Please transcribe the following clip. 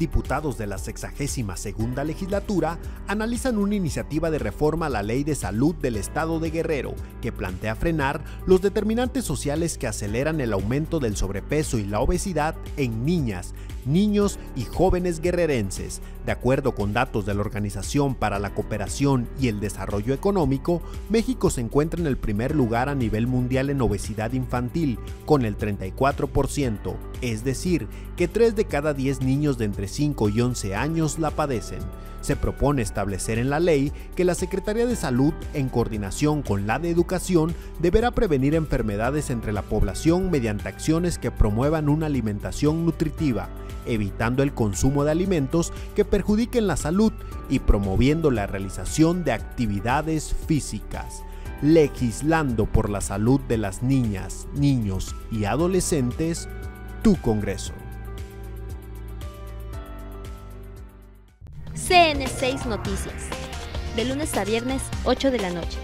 diputados de la 62 segunda legislatura analizan una iniciativa de reforma a la Ley de Salud del Estado de Guerrero que plantea frenar los determinantes sociales que aceleran el aumento del sobrepeso y la obesidad en niñas, niños y jóvenes guerrerenses. De acuerdo con datos de la Organización para la Cooperación y el Desarrollo Económico, México se encuentra en el primer lugar a nivel mundial en obesidad infantil, con el 34%, es decir, que 3 de cada 10 niños de entre 5 y 11 años la padecen. Se propone establecer en la ley que la Secretaría de Salud, en coordinación con la de Educación, deberá prevenir enfermedades entre la población mediante acciones que promuevan una alimentación nutritiva, evitando el consumo de alimentos que perjudiquen la salud y promoviendo la realización de actividades físicas legislando por la salud de las niñas, niños y adolescentes, tu Congreso. CN6 Noticias. De lunes a viernes, 8 de la noche.